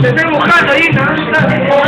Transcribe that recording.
Te estoy mojando ahí, ¿no?